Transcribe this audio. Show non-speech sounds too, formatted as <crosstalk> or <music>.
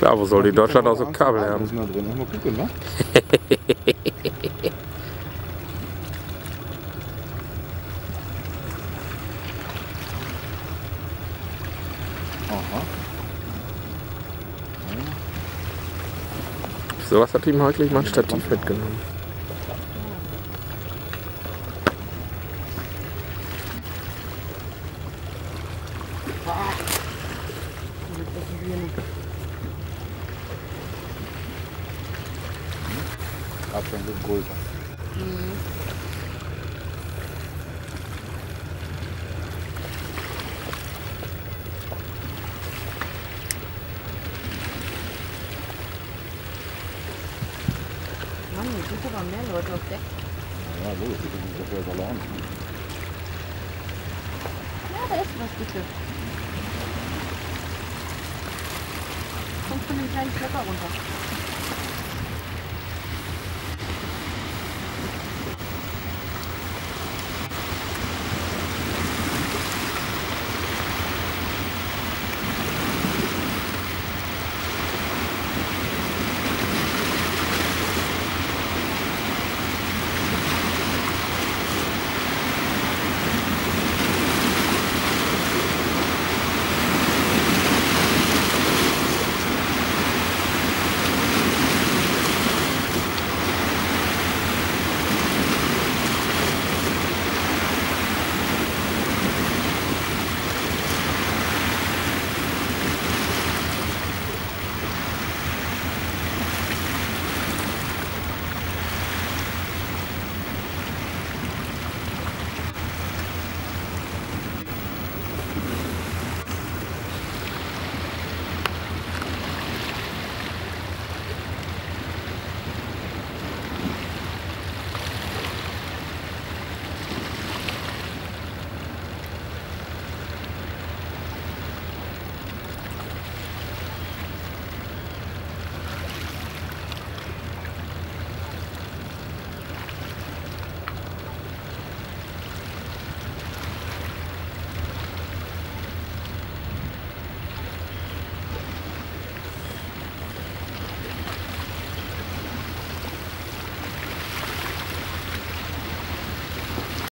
Klar, wo soll die Deutschland auch so Kabel haben? Wir drin mal gucken, ne? <laughs> Sowas hat ihm heute mal ein Stativ mitgenommen. Abstand ist größer. Mann, jetzt sind aber mehr Leute auf Deck. Ja, das ist das ja Salam. Ja, da ist was, bitte. Kommt von dem kleinen Schlepper runter.